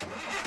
you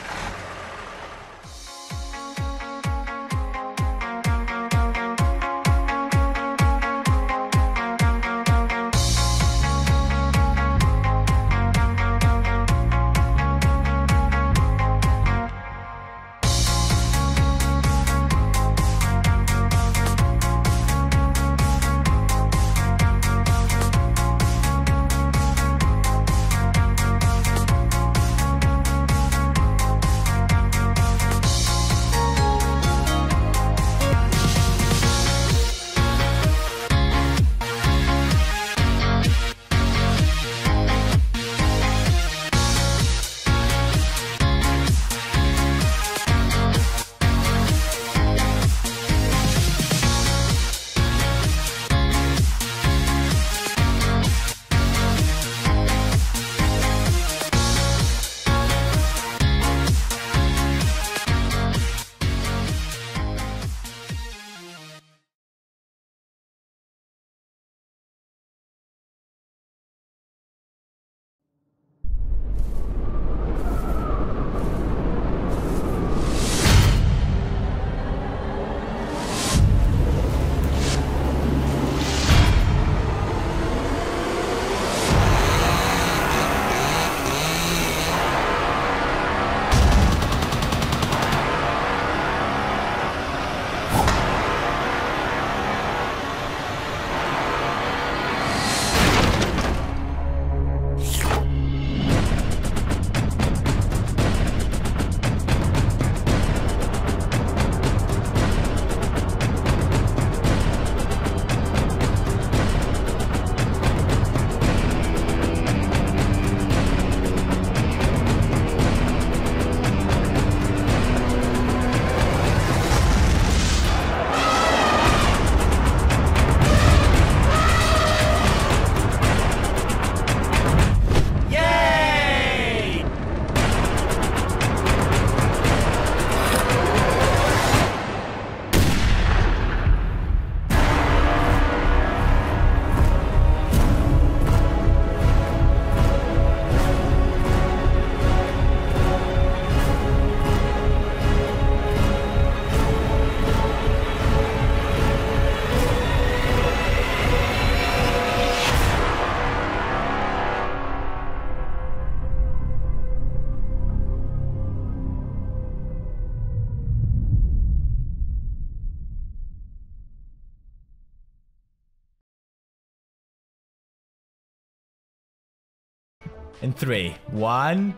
in three. One,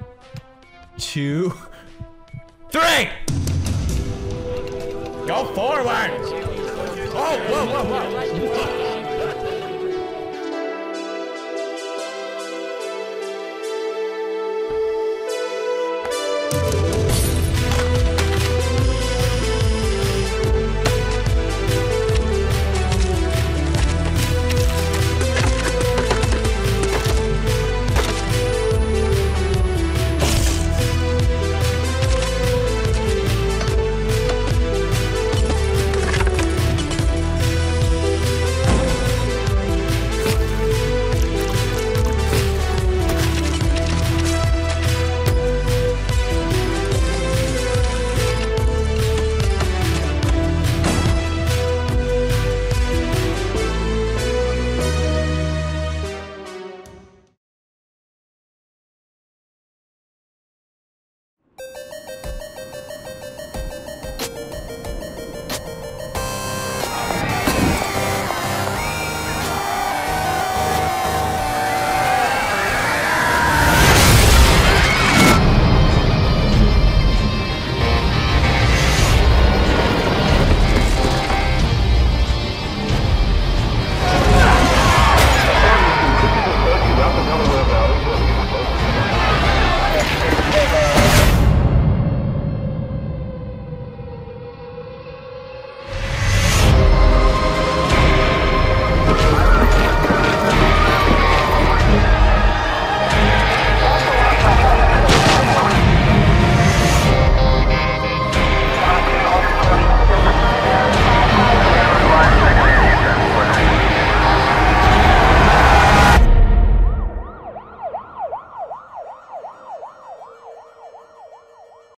two, three! Go forward! Oh, whoa, whoa, whoa!